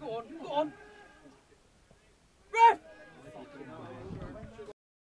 Go on, go on.